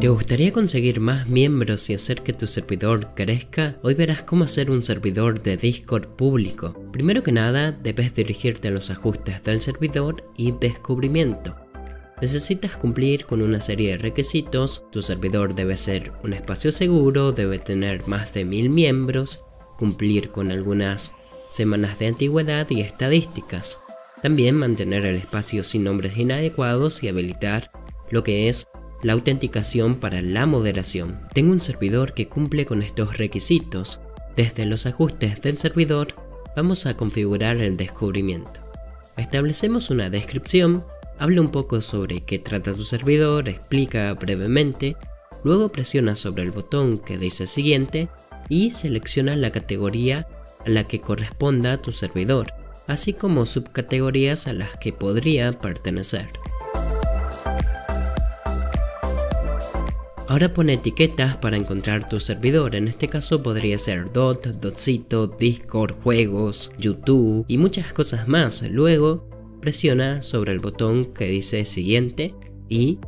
¿Te gustaría conseguir más miembros y hacer que tu servidor crezca? Hoy verás cómo hacer un servidor de Discord público. Primero que nada, debes dirigirte a los ajustes del servidor y descubrimiento. Necesitas cumplir con una serie de requisitos, tu servidor debe ser un espacio seguro, debe tener más de mil miembros, cumplir con algunas semanas de antigüedad y estadísticas. También mantener el espacio sin nombres inadecuados y habilitar lo que es la autenticación para la moderación. Tengo un servidor que cumple con estos requisitos. Desde los ajustes del servidor vamos a configurar el descubrimiento. Establecemos una descripción, habla un poco sobre qué trata tu servidor, explica brevemente, luego presiona sobre el botón que dice siguiente y selecciona la categoría a la que corresponda tu servidor, así como subcategorías a las que podría pertenecer. Ahora pone etiquetas para encontrar tu servidor, en este caso podría ser dot, dotcito, discord, juegos, youtube y muchas cosas más. Luego presiona sobre el botón que dice siguiente y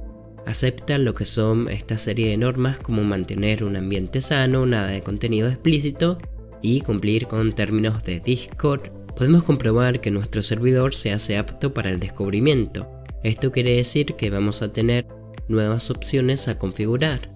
acepta lo que son esta serie de normas como mantener un ambiente sano, nada de contenido explícito y cumplir con términos de Discord. Podemos comprobar que nuestro servidor se hace apto para el descubrimiento. Esto quiere decir que vamos a tener nuevas opciones a configurar.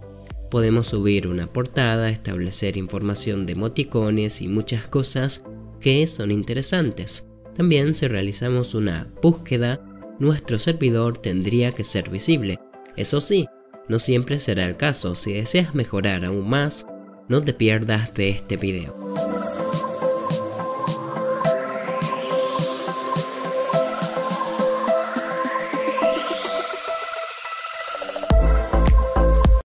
Podemos subir una portada, establecer información de emoticones y muchas cosas que son interesantes. También si realizamos una búsqueda, nuestro servidor tendría que ser visible. Eso sí, no siempre será el caso. Si deseas mejorar aún más, no te pierdas de este video.